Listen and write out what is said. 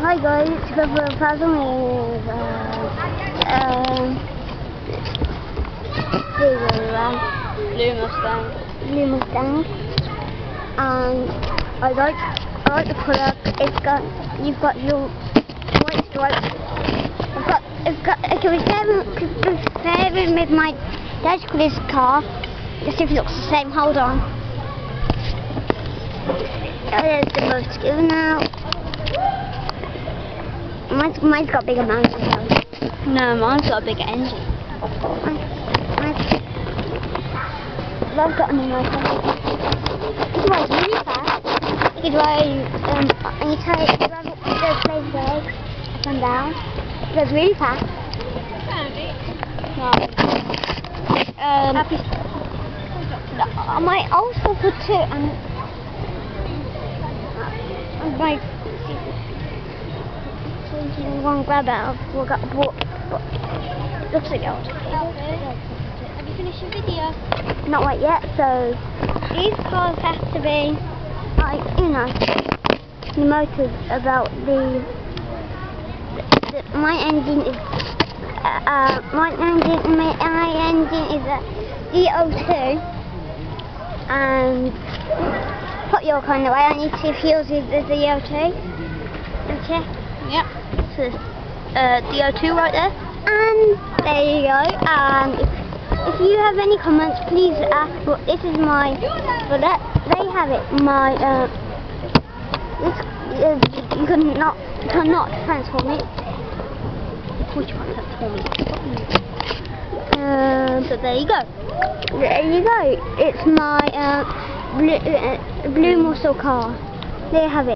Hi guys, the puzzle is uh, um, Blue Mustang. Blue Mustang, and I like I like the colour. It's got you've got your white stripes. I've got it's got I can compare it with my dad's colour's car. Just see if it looks the same. Hold on. Oh, there's the most good now. Mine's, mine's got bigger mountains. No, mine's got a bigger engine. Mine's, mine's, I've got a new motor. It really fast. You can drive, um, and you try it, drive up to the place legs, up and down. It goes really fast. No. Um, I might also put it and, and like, want to grab it out of what got bought, but it looks like old. have you finished your video? Not quite yet, so these cars have to be like, you know, the motors about the, the, the my engine is uh, uh, my engine my, my engine is a CO2 and put your kind of way. I need to see if yours is the CO2. Okay. Yep. So, uh, DO2 right there. And there you go. And if, if you have any comments, please ask. But this is my. Well, that they have it. My. Uh, this uh, you can not cannot transform it. You can't transform it. Um, So there you go. there you go. It's my uh, blue, uh, blue muscle car. There you have it.